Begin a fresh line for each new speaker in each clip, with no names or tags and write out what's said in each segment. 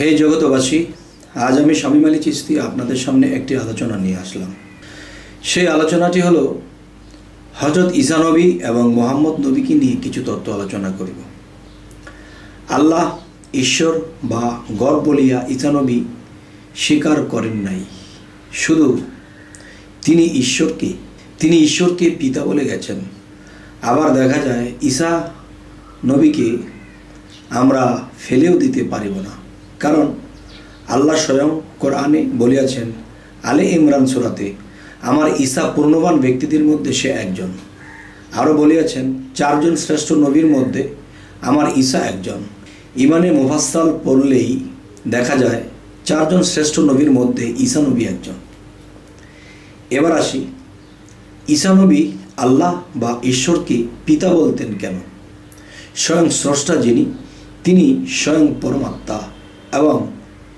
হে জগতবাসী আজ আমি স্বামী মালি চিস্তি আপনাদের সামনে একটি আলোচনা নিয়ে আসলাম। সেই আলোচনাটি হলো হজরত ঈসা নবী এবং মোহাম্মদ নবীকে নিয়ে কিছু তত্ত্ব আলোচনা করিব। আল্লাহ, ঈশ্বর বা গড় বলিয়া ঈসা নবী স্বীকার করেন নাই। শুধু তিনি ঈশ্বরকে তিনি ঈশ্বরকে পিতা বলে গেছেন। আবার দেখা যায়, ঈসা নবীকে আমরা ফেলেও দিতে পারিব না। কারণ আল্লাহ স্বয়ং কোরআনে বলিয়াছেন, আলে ইমরান সুরাতে, আমার ঈসা পূর্ণবান ব্যক্তিদের মধ্যে সে একজন। আরও বলিয়াছেন, চারজন শ্রেষ্ঠ নবীর মধ্যে আমার ঈসা একজন। ইমানে মুফাসাল পড়লেই দেখা যায়, চারজন শ্রেষ্ঠ নবীর মধ্যে ঈসা নবী একজন। এবার আসি, ঈসা নবী আল্লাহ বা ঈশ্বরকে পিতা বলতেন কেন? স্বয়ং স্রষ্টা যিনি, তিনি স্বয়ং পরমাত্মা। এবং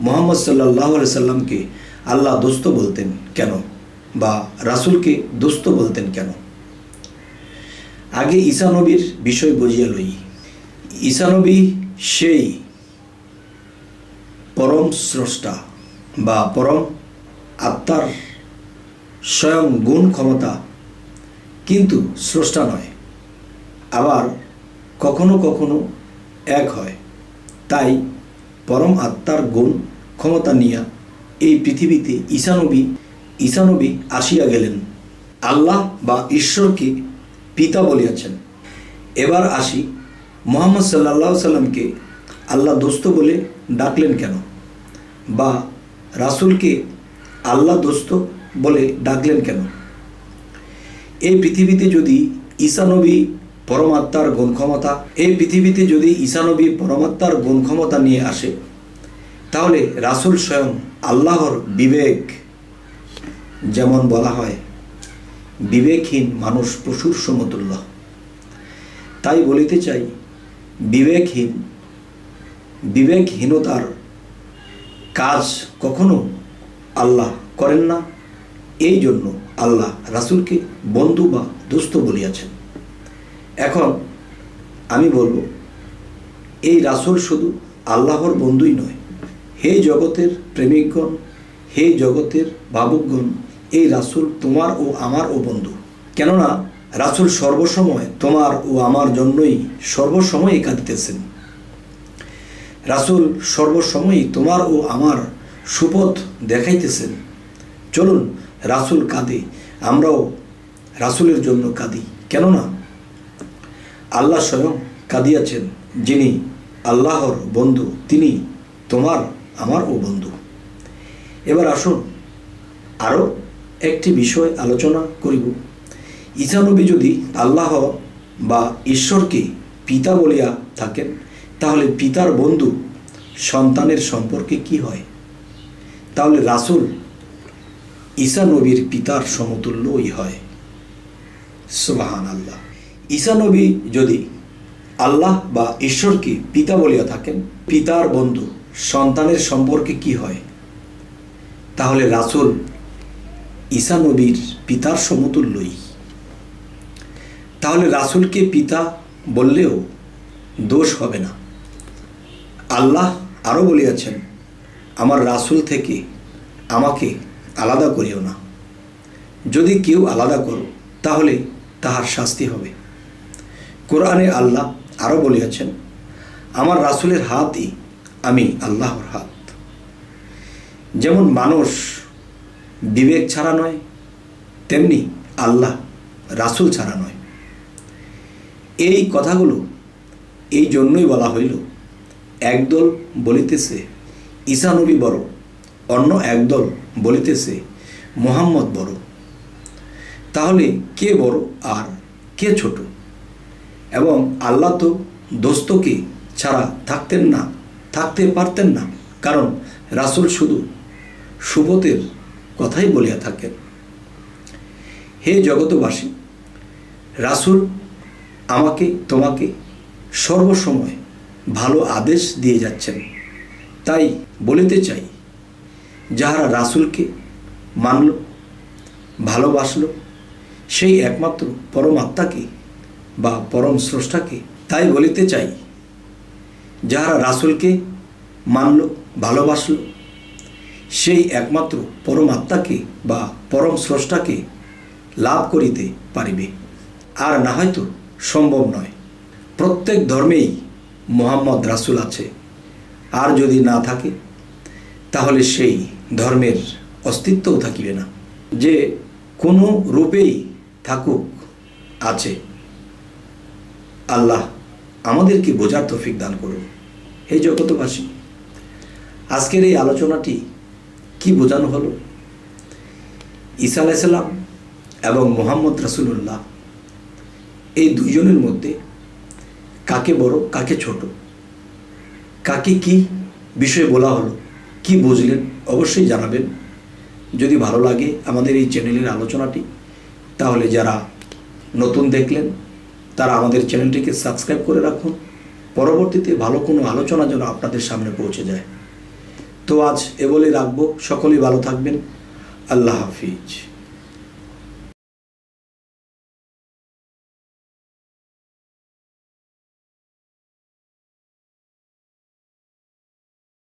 মোহাম্মদ সাল্লাহ সাল্লামকে আল্লাহ দোস্ত বলতেন কেন? বা রাসুলকে দোস্ত বলতেন কেন? আগে ঈসা নবীর বিষয় বুঝিয়া লই। ঈসা নবী সেই পরম স্রষ্টা বা পরম আত্মার স্বয়ং গুণ ক্ষমতা কিন্তু স্রষ্টা নয়, আবার কখনো কখনো এক হয়। তাই পরম আত্মার গুণ, ক্ষমতা নিয়া এই পৃথিবীতে ঈশানবী ঈশানবী আসিয়া গেলেন। আল্লাহ বা ঈশ্বরকে পিতা বলিয়াছেন। এবার আসি, মোহাম্মদ সাল্লাহ সাল্লামকে আল্লাহ দোস্ত বলে ডাকলেন কেন? বা রাসুলকে আল্লাহ দোস্ত বলে ডাকলেন কেন? এই পৃথিবীতে যদি ঈশানবী পরমাত্মার গুণ ক্ষমতা এই পৃথিবীতে যদি ঈশানবী পরমাত্মার গুণ ক্ষমতা নিয়ে আসে, তাহলে রাসুল স্বয়ং আল্লাহর বিবেক, যেমন বলা হয়, বিবেকহীন মানুষ পশুর সমতুল্য তাই বলিতে চাই, বিবেকহীন, বিবেকহীনতার কাজ কখনো আল্লাহ করেন না। এই জন্য আল্লাহ রাসুলকে বন্ধু বা দোস্ত বলিয়াছেন। এখন আমি বলব, এই রাসুল শুধু আল্লাহর বন্ধুই নয়। হে জগতের প্রেমিকগণ, হে জগতের ভাবুকগণ, এই রাসুল তোমার ও আমার ও বন্ধু। কেননা রাসুল সর্বসময় তোমার ও আমার জন্যই সর্বসময় কাঁদিতেছেন। রাসুল সর্বসময়ই তোমার ও আমার সুপথ দেখাইতেছেন। চলুন, রাসুল কাঁদে, আমরাও রাসুলের জন্য কাঁদি। কেননা আল্লাহ স্বয়ং কাঁদিয়াছেন, যিনি আল্লাহর বন্ধু, তিনি তোমার, আমার ও বন্ধু। এবার আসুন আরও একটি বিষয় আলোচনা করিব। ঈশানবী যদি আল্লাহ বা ঈশ্বরকে পিতা বলিয়া থাকেন, তাহলে পিতার বন্ধু সন্তানের সম্পর্কে কি হয়? তাহলে রাসুল ঈসা নবীর পিতার সমতুল্যই হয়। সুবাহান আল্লাহ ঈসা নবী যদি আল্লাহ বা ঈশ্বরকে পিতা বলিয়া থাকেন? পিতার বন্ধু, সন্তানের সম্পর্কে কি হয়? তাহলে রাসুল ঈসা নবীর পিতার সমতুল্যই। তাহলে রাসুলকে পিতা বললেও দোষ হবে না। আল্লাহ আরও বলিয়াছেন, আমার রাসুল থেকে আমাকে আলাদা করিও না। যদি কেউ আলাদা করো, তাহলে তাহার শাস্তি হবে। কোরআনে আল্লাহ আরও বলিয়াছেন, আমার রাসুলের হাতই আমি আল্লাহর হাত। যেমন মানুষ বিবেক ছাড়া নয়, তেমনি আল্লাহ রাসুল ছাড়া নয়। এই কথাগুলো এই জন্যই বলা হইল, একদল বলিতেছে ঈশানবী বড়, অন্য একদল বলিতেছে, মোহাম্মদ বড়। তাহলে কে বড় আর কে ছোট? এবং আল্লাহ তো দোস্তকে ছাড়া থাকতেন না, থাকতে পারতেন না। কারণ রাসুল শুধু সুবতের কথাই বলিয়া থাকেন। হে জগতবাসী রাসুল আমাকে, তোমাকে সর্বসময় ভালো আদেশ দিয়ে যাচ্ছেন। তাই বলিতে চাই, যাহারা রাসুলকে মানল, ভালোবাসল, সেই একমাত্র পরমাত্মাকে বা পরম স্রষ্টাকে তাই বলিতে চাই। যাহারা রাসুলকে মানল, ভালোবাসল, সেই একমাত্র পরমাত্মাকে বা পরম স্রষ্টাকে লাভ করিতে পারিবে। আর না হয়তো সম্ভব নয়। প্রত্যেক ধর্মেই মোহাম্মদ রাসুল আছে। আর যদি না থাকে, তাহলে সেই ধর্মের অস্তিত্বও থাকিবে না। যে কোনো রূপেই থাকুক, আছে। আল্লাহ আমাদেরকে বোঝার তৌফিক দান করুন। হে জগতবাসী আজকের এই আলোচনাটি কি বোঝানো হলো? ঈসা আলাইসাল্লাম এবং মোহাম্মদ রাসুলুল্লাহ এই দুইজনের মধ্যে কাকে বড়, কাকে ছোট, কাকে কি বিষয়ে বলা হলো, কি বুঝলেন, অবশ্যই জানাবেন। যদি ভালো লাগে আমাদের এই চ্যানেলের আলোচনাটি, তাহলে যারা নতুন দেখলেন তারা আমাদের চ্যানেলটিকে সাবস্ক্রাইব করে রাখুন। পরবর্তীতে ভালো কোনো আলোচনা যেন আপনাদের সামনে পৌঁছে যায়। তো আজ এ বলে রাখব। সকলেই ভালো থাকবেন। আল্লাহ হাফিজ।